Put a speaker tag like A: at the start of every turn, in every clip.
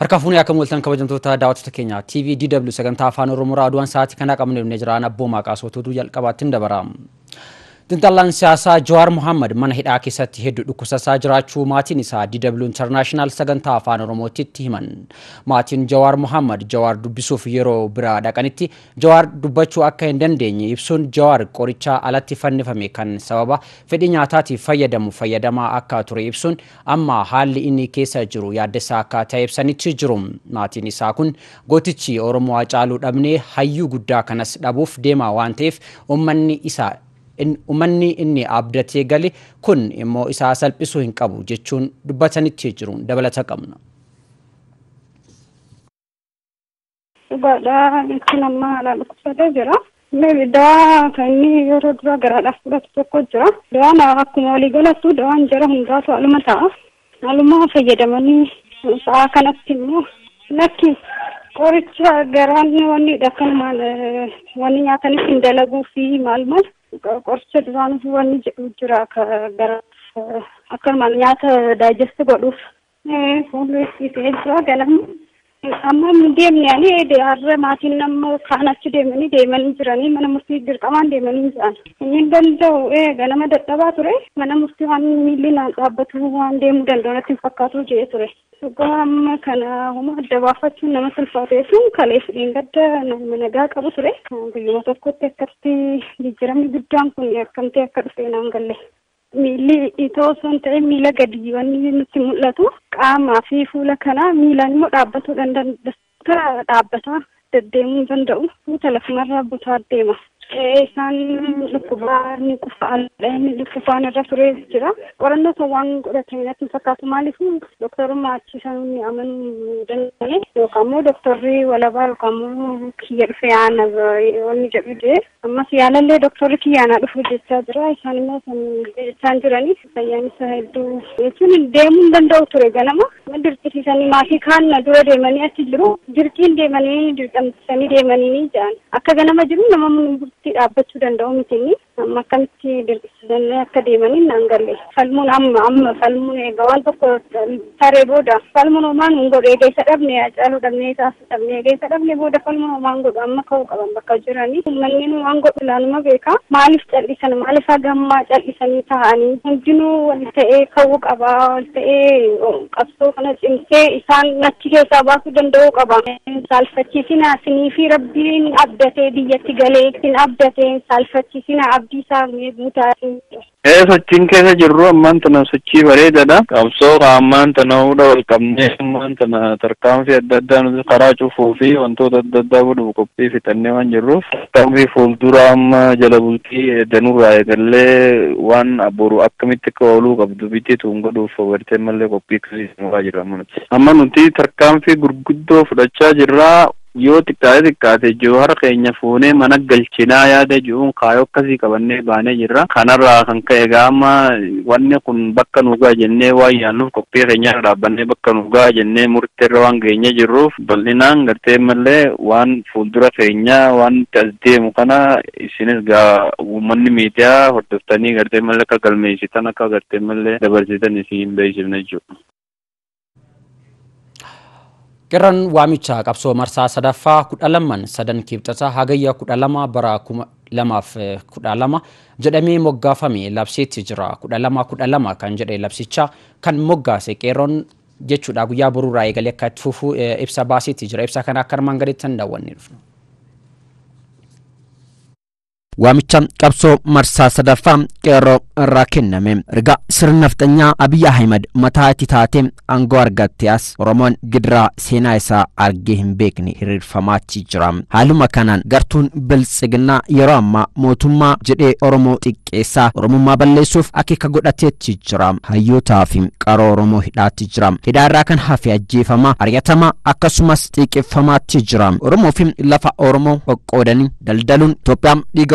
A: Harka fuunee akka mul'atan kabajamtoota daawwattoota keenya TV DW sagantaa afaan Oromoo raadiyoon sa'aatii kanaa qabnee dhufnee jiraan abboo maqaa sootuutu jalqabaatti hin dabara. Xiinxallaan siyaasaa Jawaar Mohaammed mana hidhaa keessatti hedduu dhukkubsataa jiraachuu maatiin isaa DW International sagantaa afaan Oromootti himan. Maatiin Jawaar Mohaammed Jawaar dubbisuuf yeroo biraa dhaqanitti Jawaar dubbachuu akka hin dandeenye ibsuun Jawaar qorichaa alatti fannifame kan sababa fedhii nyaataatiif fayyadamu fayyadamaa akka ture ibsuun amma haalli inni keessa jiru yaaddessaa akka ta'e ibsanitti jiru. Maatiin isaa kun gootichi Oromoo Hacaaluu dhabnee hayyuu guddaa kanas dhabuuf deema waan ta'eef uummanni isaa uummanni inni abdatee gale kun immoo isaa salphisuu hin qabu jechuun dubbatanitti jiruun dabalata qabna.
B: Dhugaadhaa jechuun amma haala dhukkubsatee jira. Dawaa kan inni yeroo duraa garaadhaaf fudhatu tokko jira. Dawaan akkuma walii galattu dawaan jara hundaatu haaluma ta'a. Haaluma fayyadamanii sa'a kanatti immoo lakki qoricha garaan wanni akkanumaan wanni nyaatanis hin dalaguu fi maal maal qoricha duraan wanni jedhu jira gara akkanumaan nyaata daajesti godhuuf fuulli ittiin jira ganama amma hin deemne ani har'a maatiin nama kaan achi deemanii deemanii jiranii mana murtii dirqamaan deemanii jiran inni danda'u ganama dadhabaa ture mana murtii waan miilli naan dhaabbatu waan deemuu danda'u natti hin fakkaatu jee ture. Dhugaa amma kana homa adda baafachuun nama salphaatee sun kaleef gadda nama nagaa qabu ture. Guyyuma tokkotti akkatti jijjiiramni guddaan kun akkamtee akka dhufe naan galle. Miilli itoo hin ta'in miila gadi wanni nutti mul'atu qaamaa fi fuula kana miilaan immoo dhaabbatuu danda'a dhaabbataa deddeemuu danda'u. Fuuta lafumarraa butaa deema. Isaan dhukkubaa ni qufaan inni dhukkubaan irra turee jira. Qorannoo waan godhatame natti hin fakkaatu maaliif doktorummaa achiisan ni amanuu danda'e yookaan immoo doktorri walabaa yookaan immoo kiyya dhufe yaana wanni jedhu ammas yaalallee doktorri kiyyaanaa dhufu jechaa jira isaan immoo jechaan jiranii fayyaan isa hedduu jechuun deemuu hin danda'u ture ganama dirqisiisanii maatii kaan dura deemanii achi jiru dirqiin deemanii dirqamsisanii deemanii ni jedhan akka ganama jiru nama itti dhaabbachuu danda'u mitinni amma akkamitti dirqisiisanii akka deemanii naan galle falmuun amma amma falmuun egaa waan tokko taree booda falmuun homaan godhu egaa isa dhabne caaluu dhabnee isaas dhabne egaa isa dhabne booda falmuun homaan godhu amma ka'uu qaban bakka jiranii manneen waan godhu ilaaluma beeka maaliif callisan maaliif hagammaa callisanii taa'anii hundinuu wal ta'ee ka'uu qaba wal ta'ee qabsoo kana cimsee isaan achi keessaa baasuu danda'uu qaba saalfachiisina sinii fi rabbiin abdatee biyyatti galee isin abdateen saalfachiisina abdii isaa guutaa
C: Ee sochiin keessa jirru ammaan tana sochii bareedaadha. Qabsoo ammaan tana hunda wal qabnee ammaan tana tarkaanfii adda addaa nuti karaa cufuu fi wantoota adda addaa godhuuf qophii fixannee waan jirruuf tarkaanfii fuuldura amma jala bultii danurraa eegallee waan boru akkamitti akka ooluu qabdu bitituun godhuuf bartee malee qophii akkasii mukaa jira amma nuti. Amma nuti tarkaanfii gurguddoo fudhachaa jirraa yoo xiqqaate xiqqaate jawhara keenya fuunee mana galchinaa yaada jiruun kaayoo akkasii qabannee baanee jirra. Kanarraa kan ka'e gaama wanni kun bakka nu ga'a jennee waan yaannuuf qophii keenyarra dhaabbannee bakka nu ga'a jennee murteerra waan geenye jirruuf bal'inaan gartee malee waan fuuldura keenyaa waan as deemu kana isinis gaa uummanni miidiyaa hordoftanii gartee malee akka galmeessitan akka gartee malee dabarsitan isin beeksifne jechuudha.
A: Qirran waamicha qabsoo marsaa sadaffaa kudha laman sadan kibxata hagayya kudha lama bara kuma lamaaf kudha lama jedhamee moggaafame labsiitti jira. Kudha lama kudha lama kan jedhe labsicha kan moggaase qeerroon jechuudha guyyaa boruurraa eegalee akka itti fufuu ibsa baasiitti jira. Ibsa kana akka armaan gaditti hin daawwanne dhufnu. ዋምቻ ቀብሶ መርሳ ሰደፋ ቄሮ እራ ከነሜ ርጋ ስርነፍጠኛ አብይ አህመድ መታቲ ታቴ አንጎ አርጋቴያስ ኦሮሞን ግድራ ሴና ይሳ አርጌ ሂንቤክኒ ሂሪርፈማቺ ጅራም ሀሉመ ከናን ገርቱን ብልጽግና የሮ አማ ሞቱማ ጀዴ ኦሮሞ ጢቄሳ ኦሮሞማ በሌሱፍ አኬከ ጎዳቴች ጅራም ሀዮታፊ ቀሮ ኦሮሞ ሂዳት ጅራም ሂዳራ ከን ሀፊ አጄፈማ አርያተማ አከሱመስ ጢቄፈማች ጅራም ኦሮሞፊም ለፋ ኦሮሞ ቆቆደኒ ደልደሉን ኢትዮጵያም ዲጋ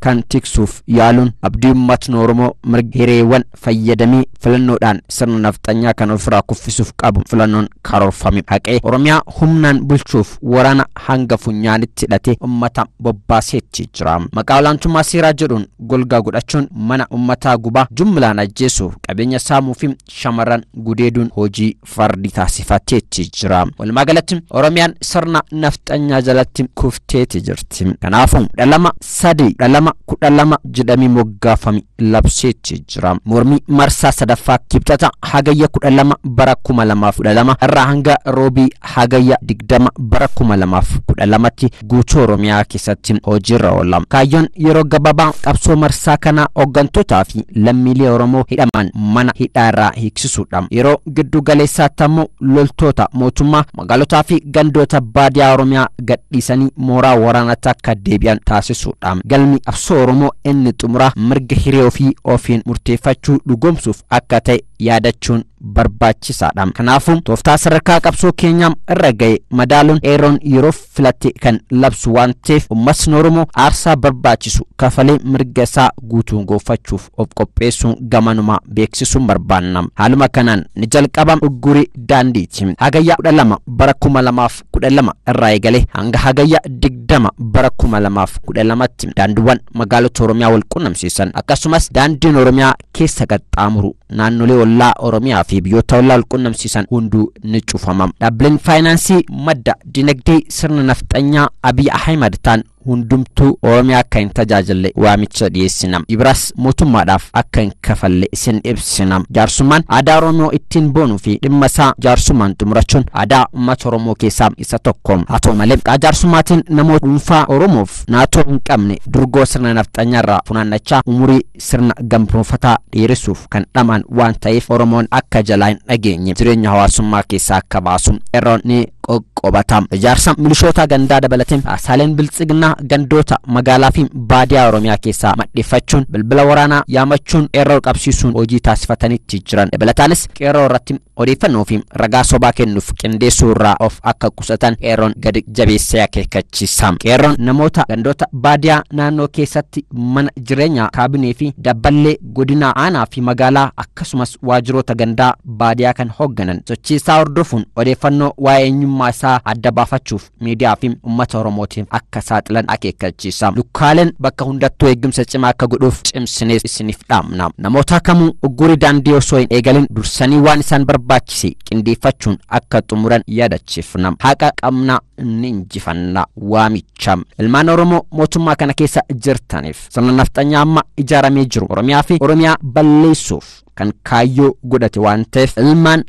D: kan tiksuuf yaaluun abdii uummatni Oromoo mirga hireewwan fayyadamee filannoodhaan sirna nafxanyaa kan ofirraa kuffisuuf qabu filannoon karoorfame haqee Oromiyaa humnaan bulchuuf waraana hanga funyaanitti hidhatee uummata bobbaaseetti jira. Maqaa olaantummaa seeraa jedhuun golgaa godhachuun mana uummataa gubaa jumlaan ajjeesuuf qabeenya saamuu fi shamarran gudeeduun hojii fardi taasifateetti jira. Walumaa galatti Oromiyaan sirna nafxanyaa jalatti kufteeti jirti. Kanaafuu kudha lama sadii kudha lama kudha lama jedhamee moggaafame labseetti jira. Mormii marsaa sadaffaa kibxata hagayya kudha lama bara kuma lamaaf kudha lama irraa hanga roobii hagayya digdama bara kuma lamaaf kudha lamatti guutuu Oromiyaa keessatti hojiirra oola. Kaayyoon yeroo gabaabaa qabsoo marsaa kanaa hooggantootaa fi lammiilee Oromoo hidhaman mana hidhaa irraa hiiksisuudha. Yeroo giddu galeessaatti ammoo loltoota mootummaa magaalotaa fi gandoota baadiyaa Oromiyaa gadhiisanii mooraa waraanaatti akka deebi'an taasisuudha. Galmi qabsoo Oromoo inni xumuraa mirga hiree ofii ofiin murteeffachuu dhugoomsuuf akka ta'e yaadachuun barbaachisaadha. Kanaafuu tooftaa sadarkaa qabsoo keenyaa irra ga'e madaaluun qeerroon yeroo filatte kan labsu waan ta'eef uummatni Oromoo aarsaa barbaachisu kafalee mirga isaa guutuun goofachuuf of qopheessuun gamanuma beeksisuun barbaanna. Haaluma kanaan ni jalqabama uggurii daandiiti. Hagayya kudha lama bara kuma lamaaf kudha lama irraa eegalee hanga hagayya digdama bara kuma lamaaf kudha lamatti daandiiwwan magaalota Oromiyaa wal qunnamsiisan akkasumas daandiin Oromiyaa keessa qaxxaamuru naannolee ollaa Oromiyaa fi biyyoota ollaa qunnamsiisan hunduu ni cufama. Dhaabbileen faayinaansii madda dinagdee sirna nafxanyaa Abiy Ahimad ta'an hundumtuu Oromiyaa akka hin tajaajille waamicha dhiyeessina. Ibras mootummaadhaaf akka hin kafalle isin ibsina. Jaarsummaan aadaa Oromoo ittiin boonuu fi dhimma isaa jaarsummaan xumurachuun aadaa uummata Oromoo keessaa isa tokko. Haa ta'u malee maqaa jaarsumaatiin namoota dhuunfaa Oromoof naatoo hin qabne durgoo sirna nafxanyaarraa funaannachaa umurii sirna gabroonfataa dheeressuuf kan dhaman waan ta'eef Oromoon akka jalaa hin dhageenye jireenya hawaasummaa keessaa akka baasu qeerroon ni qoqqobata. Ijaarsa milishoota gandaa dabalateen haasaaleen biltsignaa gandoota magaalaa fi baadiyaa Oromiyaa keessaa maddeeffachuun bilbila waraanaa yaamachuun qeerroo qabsiisuun hojii taasifatanitti jiran. Dabalataanis qeerroo irratti odeeffannoo fi ragaa sobaa kennuuf qindeessuu irraa of akka qusatan qeerroon gadi jabeessee akeekkachiisa. Qeerroon namoota gandoota baadiyaa naannoo keessatti mana jireenyaa kaabinee fi dabballee godina aanaa fi magaalaa akkasumas waajjiroota gandaa baadiyaa kan hoogganan sochiisaa hordofuun odeeffannoo waa'ee eenyummaa isaa adda baafachuuf miidiyaa fi uummata oromootiif akka saaxilan akeekkachiisa. Dukkaaleen bakka hundattuu eegumsa cimaa akka godhuuf cimsinee isiniif dhaamna. Namoota kamuu uggurii daandii osoo hin eegalin dursanii waan isaan barbaachise qindeeffachuun akka xumuran yaadachiifna. Haqa qabna ni injifanna waamicha. Ilmaan Oromoo mootummaa kana keessa jirtaniif sirna nafxanyaa amma ijaaramee jiru Oromiyaa fi Oromiyaa balleessuuf kan kaayyoo godhate waan ta'eef ilmaan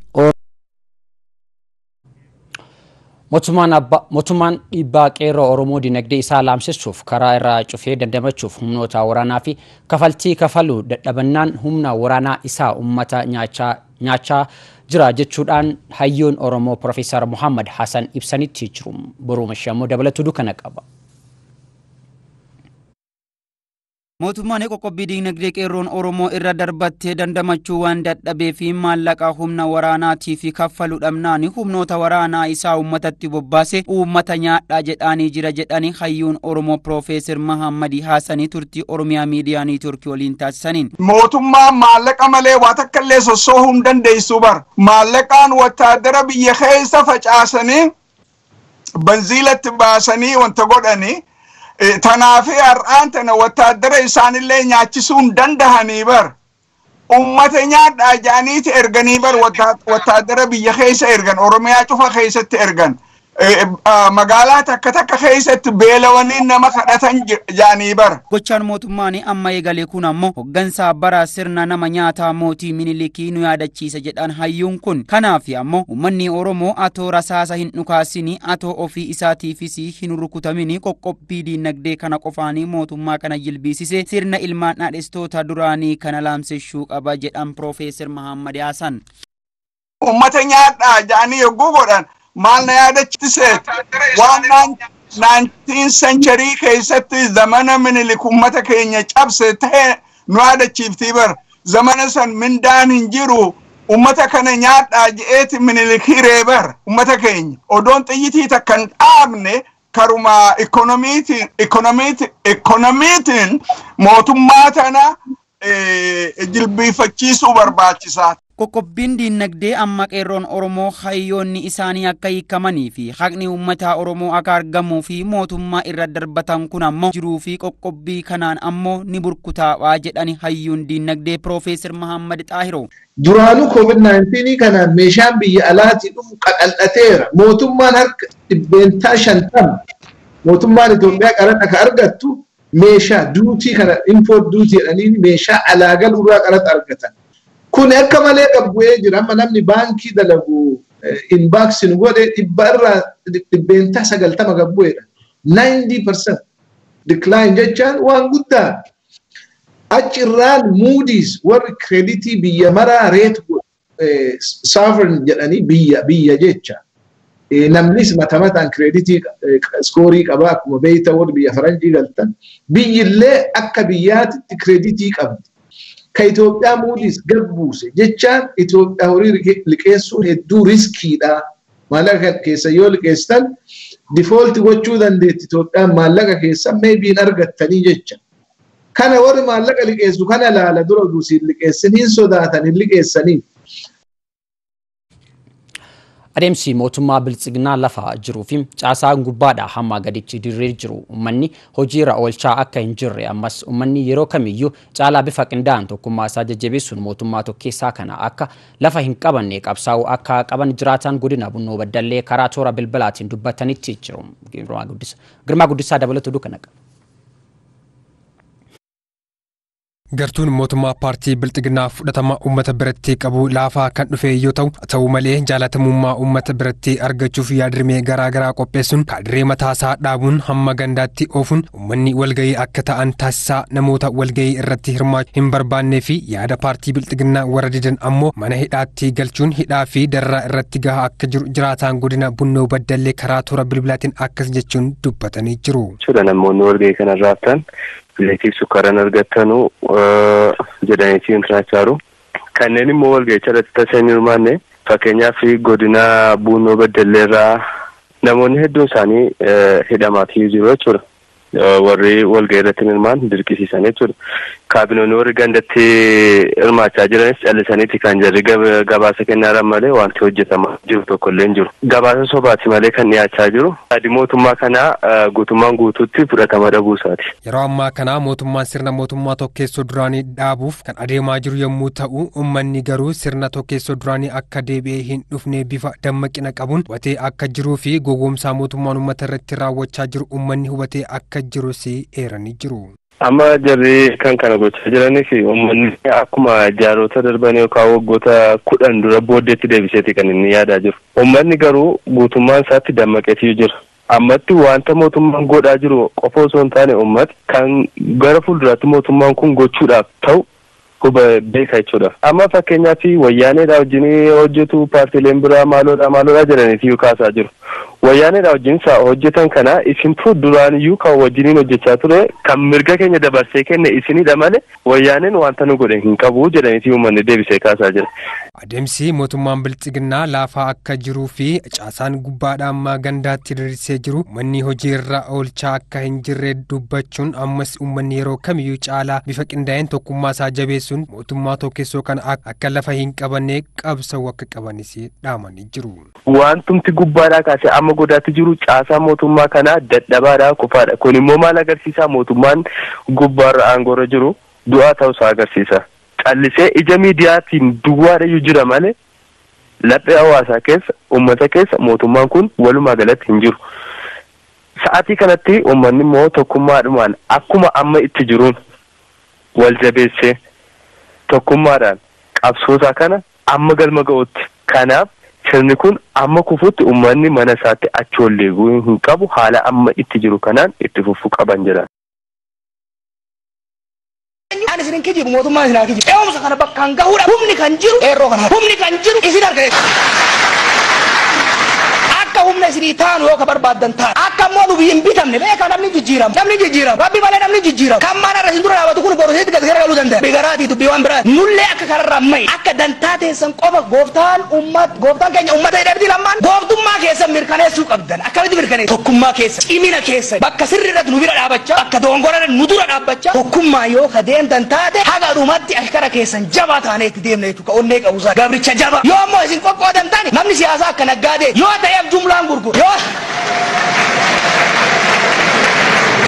A: Mootummaan dhiibbaa qeerroo Oromoo dinagdee isaa laamsisuuf karaa irraa cufee dandamachuuf humnoota waraanaa fi kafaltii kafaluu dadhabannaan humna waraanaa isaa uummata nyaachaa jira jechuudhaan hayyoon Oromoo Profeesar Muhammad Hassan ibsanitti jiru. Boruu Mashaammoo dabalatu dukana qaba.
E: Mootummaan qoqqobbii diinagdee qeerroon oromoo irra darbattee dandamachuu waan dadhabee fi maallaqa humna waraanaatii fi kaffaluu dhabnaan humnoota waraanaa isaa uummatatti bobbaase uummata nyaadhaa jedhaanii jira jedhani hayyuun oromoo piroofeesar mahammadi haasanii turtii oromiyaa miidiyaa niitorkii waliin taasisaniin.
F: mootummaan maallaqa malee waa takka illee sossoohuu hin dandeessu bar maallaqaan wattaadara biyya keessa facaasanii banziilatti baasanii wanta godhanii tanaafi har'aan tana wattaaddara isaanillee nyaachisuu hin dandahanii bar. Ummata nyaadhaa jedhaniiti erganii bar wattaaddara biyya keessa ergan oromiyaa cufa keessatti ergan magaalaa takka takka keessatti beelawanii nama kadhatan jedhanii bar.
E: Gochaan mootummaan amma eegale kun ammoo hoggansa bara sirna nama nyaataa mootii minilikii nu yaadachiisa jedhan hayyuun kun kanaaf ammoo uummanni oromoo atoo rasaasa hin dhukaasinii atoo ofii isaatiifis hin rukutamin qoqqobbii diinagdee kana qofaanii mootummaa kana jilbiisise sirna ilmaan dhaadhistoota duraanii kana laamsishuu qaba jedhan piroofeesar Mahammad Haasan.
F: Uummata nyaadhaa jedhanii yogguu godhan maal na yaadachiise waan naantiin sencharii keessatti zamana minilik ummata keenya cabse ta'e nu yaadachiiftii bar zamana san mindaan hin jiru ummata kana nyaadhaa je'eeti minilik hiree bar ummata keenya odoon xiyyitii takka hin dhaabne karuma ikonomiitiin ikonomiitiin ikonomiitiin mootummaa tana jilbiifachiisuu barbaachisaa.
E: Qoqqobbiin diinagdee amma qeerroon Oromoo hayyoonni isaanii akka hiikamanii fi haqni uummataa Oromoo akka argamuu fi mootummaa irra darbatan kun ammoo jiruu fi qoqqobbii kanaan ammoo ni burkutaawaa jedhani hayyuun diinagdee Piroofeesar Mahammad Xaahiroo.
G: Duraanuu COVID-19 kanaan meeshaan biyya alaatii dhufu qaqal'ateera. Mootummaan harka dhibbeentaa shantama mootummaan Itoophiyaa qaraxa ka argattu meeshaa duutii kana import duutii jedhanii meeshaa alaa galuurraa qaraxa argatan. Kun akka malee gabbu'ee jira. Amma namni baankii dalagu inbaaksin godhe dhibba irraa dhibbeentaa sagaltama gabbu'eedha. 90% decline jechaan waan guddaa. Achirraan Moody's warri kreditii biyya maraa reet sovereign jedhanii biyya biyya jecha. Namnis mata mataan kreditii skoorii qaba akkuma beeyta warri biyya faranjii galtan. Biyyillee akka biyyaatitti kreditii qabdi. Ka Itoophiyaa Moody's gabbuuse jechaan Itoophiyaa horii liqeessuun hedduu riskiidha. Maallaqa keessa yoo liqeessan difoolti gochuu dandeetti Itoophiyaan maallaqa keessa meebiin argattanii jecha. Kana warri maallaqa liqeessu kana laala dura guusiin liqeessin hin sodaatan hin liqeessaniif.
A: Adeemsi mootummaa biltsiginaa lafa jiruu fi caasaan gubbaadhaa hamma gaditti dirree jiru uummanni hojiirra oolchaa akka hin jirre ammas uummanni yeroo kamiyyuu caalaa bifa qindaa'an tokkummaa isaa jajjabeessuun mootummaa tokkeessaa kana akka lafa hin qabanne qabsaa'uu akka qaban jiraatan godina bunnoo baddallee karaa toora bilbilaatiin dubbatanitti jiru. Girmaa Guddisaa dabalatu duuka naqa.
H: Gartuun mootummaa paartii bilxiginaa fudhatama uummata biratti qabu laafaa kan dhufe yoo ta'u ta'u malee jaalatamummaa uummata biratti argachuuf yaadirmee garaagaraa qopheessuun kaadiree mataasaa dhaabuun hamma gandaatti oofuun uummanni walgahii akka ta'an taasisaa namoota walgahii irratti hirmaachuu hin barbaannee fi yaada paartii bilxiginaa warra didan ammoo mana hidhaatti galchuun hidhaa fi darraa irratti gahaa akka jiru jiraataan godina bunnoo baddallee karaa toora bilbilaatiin akkas jechuun dubbatanii jiru.
I: Bileetiif sukkaaraan argattanu jedhaniitii intiraacharu. Kanneen immoo walga'icha irratti taasisan hin hirmaanne fakkeenyaaf godina buunoo baddalleerraa namoonni hedduun isaanii hidhamaatii jiru jechuudha. Warri walga'ii irratti hin hirmaanne dirqisiisan jechuudha. Kaabinoonni warri gandatti hirmaachaa jiranis callisaniiti kan jarri gabaasa kennaa malee wanti hojjetamaa jiru tokko illee hin jiru. Gabaasa sobaati malee kan dhiyaachaa jiru. Adi mootummaa kanaa guutummaan guutuutti fudhatama dhabuu isaati.
H: Yeroo ammaa kana mootummaan sirna mootummaa tokkeessoo duraanii dhaabuuf kan adeemaa jiru yommuu ta'u uummanni garuu sirna tokkeessoo duraanii akka deebi'ee hin dhufne bifa dammaqina qabuun hubatee akka jiruu fi gowwoomsaa mootummaan uummata irratti raawwachaa jiru uummanni hubatee akka jirus eeranii jiru.
I: Amma jarri kan kana gochaa jiranii fi uummanni akkuma jaarota darban yookaan waggoota kudhan dura booddeetti deebiseeti kan inni yaadaa jiru. Uummanni garuu guutummaan isaatti dammaqeetii jira. Ammatti wanta mootummaan godhaa jiru qofa osoo hin taane uummati kan gara fuulduraatti mootummaan kun gochuudhaaf ta'u huba beeka jechuudha. Amma fakkeenyaaf wayyaaneedha wajjin hojjetu paartiileen biraa maaloodha maaloodha jedhaniitii kaasaa jiru. Wayyaaneedha wajjin hojjetan kana isintu duraaniyyuu kan wajjiniin hojjechaa ture kan mirga keenya dabarsee kenne isinidha malee wayyaaneen wanta nu godhe hin qabu jedhaniitii uummanni deebisee kaasaa jira.
H: Adeemsi mootummaan bilxiginnaa laafaa akka jiruu fi caasaan gubbaadhaa ammaa gandaatti diriirsee jiru uummanni hojiirra oolchaa akka hin jirre dubbachuun ammas uummanni yeroo kamiyyuu caalaa bifa qindaa'een tokkummaa isaa jabeessuun mootummaa tokkeessoo kana akka lafa hin qabanne qabsa'uu akka qabanis dhaamanii jiru.
I: Kaasee amma godaatti jiru caasaa mootummaa kanaa dadhabaadhaa qofaadha. Kun immoo maal agarsiisa mootummaan gubbaarra aangoorra jiru du'aa ta'uusaa agarsiisa. Callisee ija miidiyaatiin duwwaadhayyuu jira malee laphee hawaasaa keessa uummata keessa mootummaan kun walumaa galatti hin jiru. Sa'aatii kanatti uummanni immoo tokkummaadhumaan akkuma amma itti jiruun wal jabeessee tokkummaadhaan qabsoosaa kana amma galma ga'utti. Kanaaf sirni kun amma kufutti uummanni mana isaatti achi ol deebi'uu hin qabu haala amma itti jiru kanaan itti fufuu qaban jedha.
J: Ani isin kijibu mootummaan isin haa kijibu. Eewumsa kana bakkaan gahuudha. Humni kan jiru eerroo kana. Humni kan jiru isin harka Akka humna isinii taanu yoo ka barbaaddan ta'a. Akka immoo nu hin bitamne beeka namni jijjiiramu. Namni jijjiiramu. Rabbi malee namni jijjiiramu. Kan mana irra isin dura dhaabatu kun borosiitti gad gara galuu danda'a. Bigaraati dubbii waan biraati. Nullee akka kararraa mayi. Akka dantaa teessan qofa gooftaan ummat gooftaan keenya ummata hidhabdi lammaan gooftummaa keessan mirkaneessuu qabdan. Akkamitti mirkaneessu? Tokkummaa keessa. Cimina keessa. Bakka sirri irratti nu bira dhaabachaa. Bakka dogongora irratti nu dura dhaabbachaa. Tokkummaa yoo ka deemtan taate haga dhumatti ashkara keessan jabaa taanee itti deemna jechuudha. Onnee qabusaa. Gabricha jaba. Yoo ammoo isin qoqqoodan taane namni siyaasaa akka naggaadee yoo ta'eef jumlaan gula anggur ku. Yo.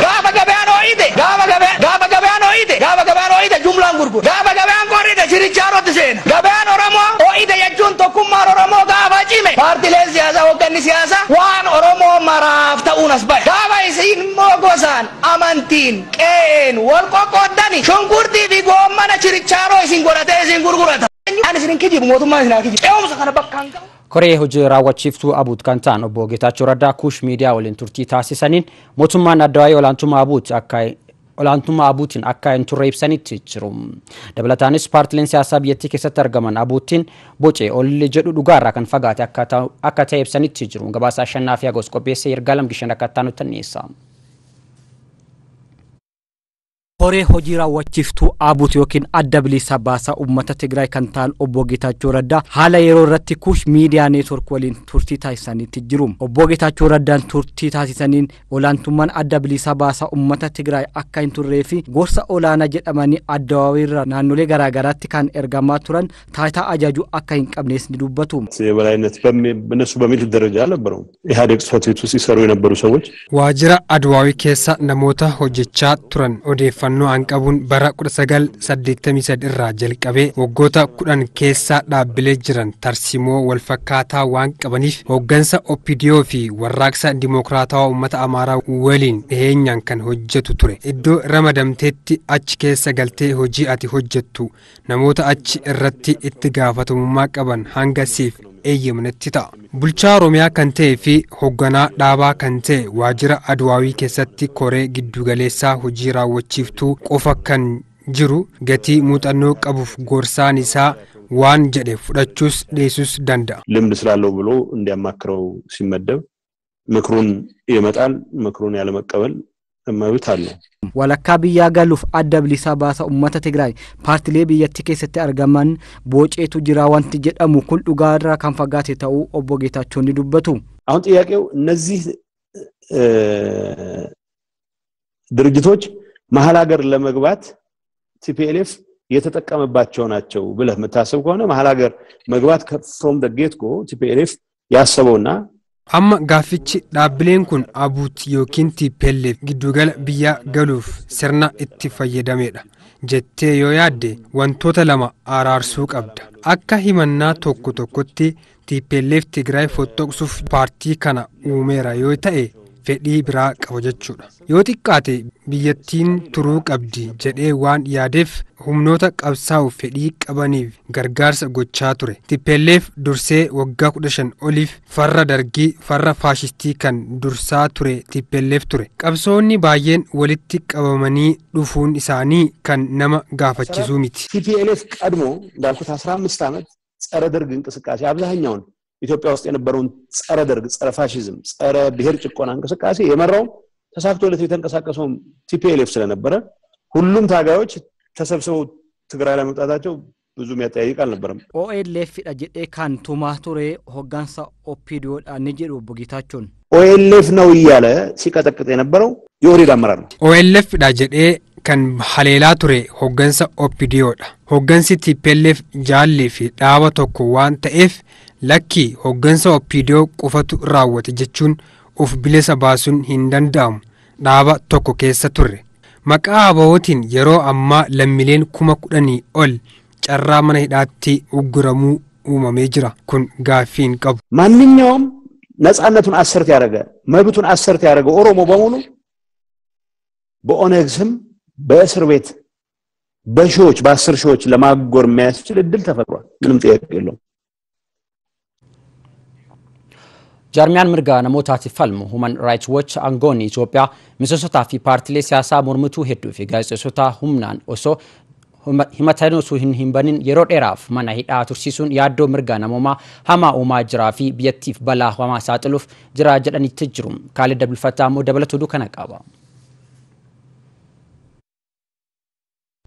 J: Gaba gabe ano ide. Gaba gabe. Gaba gabe ano ide. Gaba gabe ano ide jumla anggur ku. Gaba gabe anggur ciri caro tesen. Gabe ano ramo. O oh, ide ya junto kumaro ramo gaba jime. Parti le siasa o kenni siasa. Wan oh, oromo maraf ta unas bay. Gaba isin mogosan amantin ken wal kokodani. Shongurti bi gomana ciri caro isin gurate isin gurgurata. Ani sinin kiji bungotu mana sinin nah, kiji. Eh, omusakana bakkangka.
A: Koree hojii raawwachiiftuu abuut kan ta'an obbo Geetaachoo Raddaa kuush miidiyaa waliin turtii taasisaniin mootummaan addawaayee olaantummaa abuut akka olaantummaa abuutiin akka hin turre ibsanitti jiru. Dabalataanis paartileen siyaasaa biyyattii keessatti argaman abuutiin bocee olli jedhu dhugaarraa kan fagaate akka ta'e ibsanitti jiru. Gabaasaa shannaa fi agos qopheessee ergaa lamgishan akka ta'an dhiyeessa.
K: horee hojii raawwachiiftuu aabuut yookiin adda bilisa baasaa uummata Tigraay kan ta'an obbo Geetaachoo Raddaa haala yeroo irratti kuush miidiyaa neetwork waliin turtii taasisaniitti jiru. Obbo Geetaachoo Raddaan turtii taasisaniin olaantummaan adda bilisa baasaa uummata Tigraay akka hin turree fi gorsa olaanaa jedhamanii addawaawii irra naannolee garaagaraatti kan ergamaa turan taayitaa ajajuu akka hin qabnes ni dubbatu.
H: waajjira adwaawii keessa namoota hojjechaa turan odeeffannoo. Hanqabuun bara 1983 irraa jalqabee waggoota kudhan keessa dhaabbilee jiran tarsimoo walfakkaataa waan qabaniif hooggansa oppidiyoo fi warraaqsa dimokiraatawaa uummata amaaraa waliin dhiheenyaan kan hojjetu ture. Iddoo ramadamteetti achi keessa galtee hojii ati hojjettu namoota achi irratti itti gaafatamummaa qaban hanga siif eeyyamnetti ta'a. Bulchaa Oromiyaa kan ta'e fi hoogganaa dhaabaa kan ta'e waajjira Adwaawii keessatti koree giddugaleessaa hojii raawwachiiftuu qofa kan jiru gatii muuxannoo qabuuf gorsaan isaa waan jedhe fudhachuus dhiyeessuus danda'a.
L: ልምድ ስላለው ብሎ እንዲያማክረው ሲመደብ ምክሩን ይመጣል፣ ምክሩን ያለመቀበል መብት
K: walakkaa biyyaa galuuf adda bilisa baasaa uummata Tigraay paartilee biyyattii keessatti argaman boceetu jira wanti jedhamu kun dhugaarraa kan fagaate ta'uu obbo Geetaachoo ni dubbatu.
L: አሁን ጥያቄው እነዚህ ድርጅቶች መሀል ሀገር ለመግባት ቲፒኤልኤፍ የተጠቀመባቸው ናቸው ብለህ የምታስብ ከሆነ መሀል ሀገር መግባት ፍሮም ደ ጌት ጎ ቲፒኤልኤፍ ያሰበውና
H: amma gaaffichi dhaabbileen kun abuut yookiin tiippeelleef giddugala biyyaa galuuf sirna itti fayyadamedha jettee yoo yaadde wantoota lama araarsuu qabda. Akka himannaa tokko tokkotti tiippeelleef tigraay fottoqsuuf paartii kana uumeera yoo ta'e fedhii biraa qaba jechuudha yoo xiqqaate biyyattiin turuu qabdi jedhee waan yaadeef humnoota qabsaa'uuf fedhii qabaniif gargaarsa gochaa ture tiippeelleef dursee waggaa kudha shan oliif farra dargii farra faashistii kan dursaa ture tiippeelleef ture qabsoonni baay'een walitti qabamanii dhufuun isaanii kan nama gaafachisuu miti.
L: ቲፒኤልኤፍ ቀድሞ እንዳልኩት አስራ አምስት ዓመት ጸረ ደርግ እንቅስቃሴ አብዛኛውን ኢትዮጵያ ውስጥ የነበረውን ጸረ ደርግ፣ ጸረ ፋሽዝም፣ ጸረ ብሔር ጭቆና እንቅስቃሴ የመራው ተሳክቶለት የተንቀሳቀሰውም ቲፒኤልኤፍ ስለነበረ ሁሉም ታጋዮች ተሰብስበው ትግራይ ላይ መምጣታቸው ብዙም ያጠያይቅ አልነበረም።
K: ኦኤልኤፍ ጀዴ ካንቱማ ቱሬ ሆጋንሳ ኦፒዲዮ ዳኒ ጀዱ ኦቦ
L: ኦኤልኤፍ ነው እያለ ሲቀጠቅጥ የነበረው የኦህዴድ አመራር ነው።
H: ኦኤልኤፍ ዳ ጀዴ ከን ሀሌላ ቱሬ ሆገንሰ ኦፒዲዮዳ ሆገንሲ ቲፒኤልኤፍ ጃሊ ፊ ዳባ ቶኮ ዋን ተኤፍ lakkii hoggansa OPDO qofatu raawwate jechuun of bilisa baasuun hin danda'amu dhaaba tokko keessa turre. Maqaa abawootiin yeroo ammaa lammileen kuma kudhanii ol carraa mana hidhaatti ugguramuu uumamee jira kun gaaffii hin qabu.
L: ማንኛውም ነፃነቱን አሰርት ያደረገ መብቱን አሰርት ያደረገ ኦሮሞ በሙሉ በኦነግ ስም በእስር ቤት በሺዎች በአስር ሺዎች ለማጎር የሚያስችል እድል ተፈጥሯል። ምንም ጥያቄ የለውም።
A: Falmu Human Rights Watch aangoonni Itoophiyaa miseensotaa fi paartilee siyaasaa mormituu hedduu fi gaazexeessota humnaan osoo himatan osoo hin banin yeroo dheeraaf mana hidhaa tursiisuun yaaddoo mirga namoomaa hamaa uumaa jiraa fi biyyattiif balaa hamaa saaxiluuf jira jedhanitti jiru. Kaalid Dabalfataa immoo dabalatu oduu kana qaba.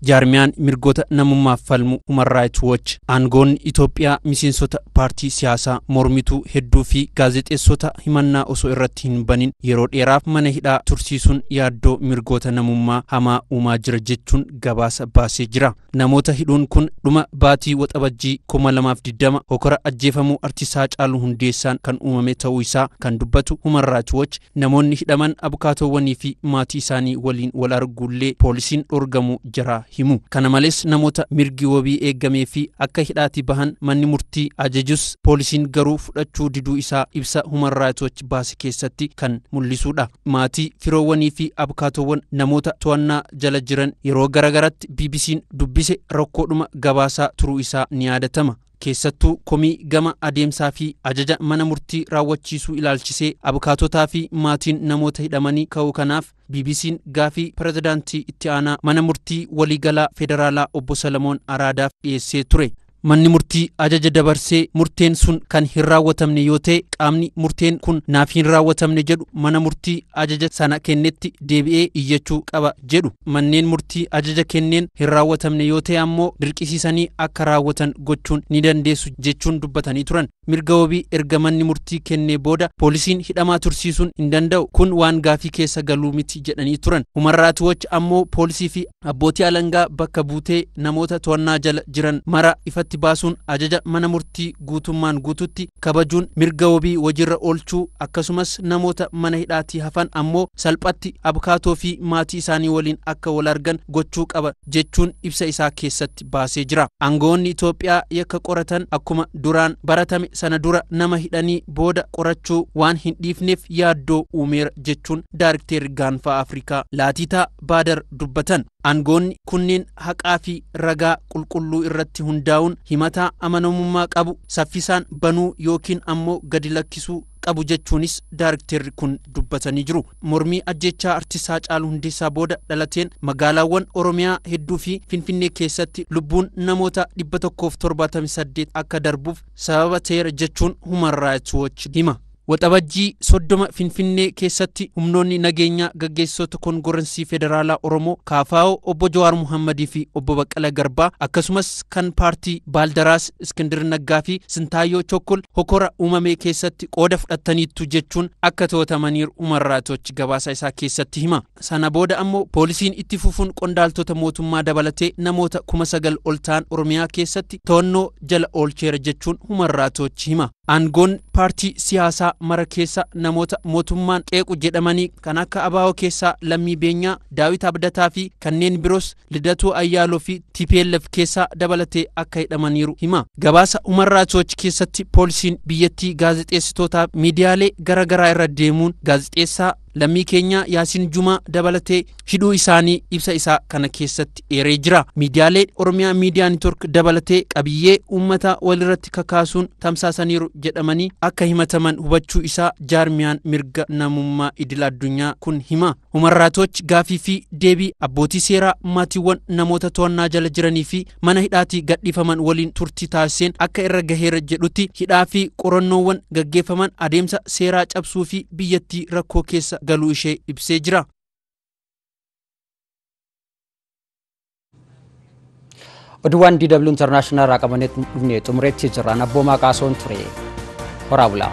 M: Jaarmiyaan mirgoota namummaaf falmu human rights watch. Aangoonni Itoophiyaa miseensota paartii siyaasaa mormituu hedduu fi gaazexeessota himannaa osoo irratti hin banin yeroo dheeraaf mana hidhaa tursiisuun yaaddoo mirgoota namummaa hamaa uumaa jira jechuun gabaasa baasee jira. Namoota hidhuun kun dhuma baatii waxabajjii kuma lamaaf diddama hokora ajjeefamuu artisaa Haacaaluu Hundeessaan kan uumame ta'uu isaa kan dubbatu human rights watch. Namoonni hidhaman abukaatoowwanii fi maatii isaanii waliin wal arguullee poolisiin dhorgamuu jira himu. Kana malees namoota mirgi wabii eegamee fi akka hidhaati bahan manni murtii ajajus poolisiin garuu fudhachuu diduu isaa ibsa human watch baase keessatti kan mul'isudha. Maatii firoowwanii fi abukaatoowwan namoota to'annaa jala jiran yeroo garagaratti BBC'n dubbise rakkoodhuma gabaasaa turuu isaa ni yaadatama. Keessattuu komii gama adeemsaa fi ajaja mana murtii raawwachiisuu ilaalchisee abukaatotaa fi maatiin namoota hidhamanii ka'uu kanaaf BBC'n gaafii pirezidaantii itti aanaa mana murtii waliigalaa federaalaa obbo Salamoon Araadaaf dhiyeessee ture. Manni murtii ajaja dabarsee murteen sun kan hin raawwatamne yoo ta'e qaamni murteen kun naaf hin raawwatamne jedhu mana murtii ajaja sana kennetti deebi'ee iyyachuu qaba jedhu. Manneen murtii ajaja kenneen hin raawwatamne yoo ta'e ammoo dirqisiisanii akka raawwatan gochuun ni dandeessu jechuun dubbatanii turan. Mirga wabii erga manni murtii kennee booda poolisiin hidhamaa tursiisuun hin danda'u. Kun waan gaafii keessa galuu miti jedhanii turan. Human rights watch ammoo poolisii fi abbootii alangaa bakka buutee namoota to'annaa jala jiran mara ifatti baasuun ajaja mana murtii guutummaan guututti kabajuun mirga wabii hojiirra oolchuu akkasumas namoota mana hidhaatii hafan ammoo salphatti abukaatoo fi maatii isaanii waliin akka wal argan gochuu qaba jechuun ibsa isaa keessatti baasee jira. Aangoonni Itoophiyaa yakka qoratan akkuma duraan baratame sana dura nama hidhanii booda qorachuu waan hin dhiifneef yaaddoo uumeera jechuun daarikteerri gaanfaa Afrikaa Laatitaa Baadar dubbatan. Aangoonni kunneen haqaa fi ragaa qulqulluu irratti hundaa'uun himataa amanamummaa qabu saffisaan banuu yookiin ammoo gadi lakkisuu qabu jechuunis daarikteerri kun dubbatanii jiru. Mormii ajjechaa artisaa Haacaaluu Hundeessaa booda dhalateen magaalaawwan Oromiyaa hedduu fi Finfinnee keessatti lubbuun namoota 178 akka darbuuf sababa ta'eera jechuun Human Rights Watch hima. Waxabajjii soddoma Finfinnee keessatti humnoonni nageenyaa gaggeessitoota koongirensii federaalaa Oromoo Kaafaa'oo obbo Jawaar Muhammadii fi obbo Baqqala Garbaa akkasumas kan paartii Baaldaraas Iskindir Naggaa fi Sintaayyoo Chokkol hokora uumamee keessatti qooda fudhataniittu jechuun akka to'atamaniiru Rights Watch gabaasa isaa keessatti hima. Sana booda ammoo poolisiin itti fufuun qondaaltota mootummaa dabalatee namoota kuma sagal ol ta'an Oromiyaa keessatti to'annoo jala oolcheera jechuun Watch hima. Aangoon paartii siyaasaa mara keessa namoota mootummaan qeequ jedhamanii kan akka abaa'oo keessaa lammii beenyaa daawit abdataa fi kanneen biroos lidatuu ayyaaloo fi tplf keessaa dabalatee akka hidhamaniiru hima. Gabaasa Rights Watch keessatti poolisiin biyyattii gaazexeessitootaa miidiyaalee gara garaa irra deemuun gaazexeessaa lammii keenya yaasiin jumaa dabalatee hidhuu isaanii ibsa isaa kana keessatti eeree jira. Miidiyaalee oromiyaa miidiyaa niitwork dabalatee qabiyyee uummata walirratti kakaasuun tamsaasaniiru jedhamanii akka himataman hubachuu isaa jaarmiyaan mirga namummaa idil addunyaa kun hima humarraatoch gaafii fi deebii abbootii seeraa maatiiwwan namoota to'annaa jala jiranii fi mana hidhaatii gadhiifaman waliin turtii taasiseen akka irra gaheera jedhutti hidhaa fi qorannoowwan gaggeeffaman adeemsa seeraa cabsuu fi biyyattii rakkoo keessa galuu ishee ibsee jira.
A: oduuwwan DW International irraa qabannee dhufne xumureetti jirra abboomaa qaasoon ture horaa bulaa.